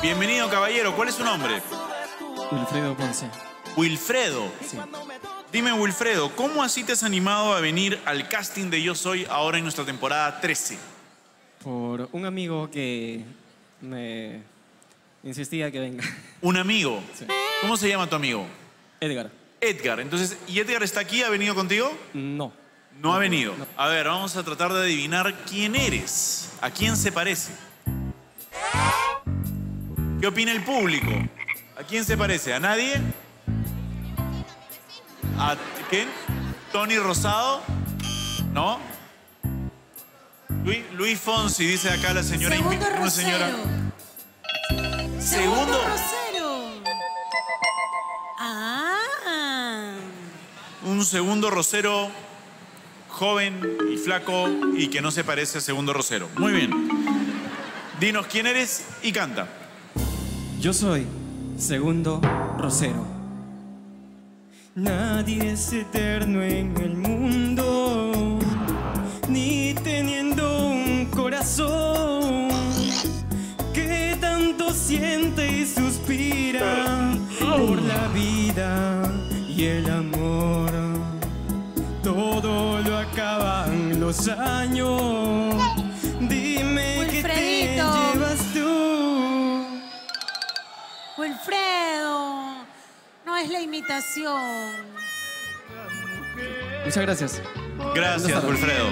Bienvenido, caballero. ¿Cuál es su nombre? Wilfredo Ponce. Wilfredo. Sí. Dime, Wilfredo, ¿cómo así te has animado a venir al casting de Yo Soy ahora en nuestra temporada 13? Por un amigo que me insistía que venga. Un amigo. Sí. ¿Cómo se llama tu amigo? Edgar. Edgar. Entonces, ¿y Edgar está aquí? ¿Ha venido contigo? No. No ha venido. A ver, vamos a tratar de adivinar quién eres. ¿A quién se parece? ¿Qué opina el público? ¿A quién se parece? ¿A nadie? ¿A quién? ¿Tony Rosado? ¿No? Luis, Luis Fonsi, dice acá la señora. Segundo invi- una señora. Rosero. Segundo. Rosero. Ah. Un segundo rosero joven y flaco y que no se parece a segundo rosero. Muy bien. Dinos quién eres y canta. Yo soy segundo Rosero. Nadie es eterno en el mundo, ni teniendo un corazón que tanto siente y suspira por la vida y el amor. Todo lo acaban los años. Wilfredo. No es la imitación. Muchas gracias. Gracias, Wilfredo.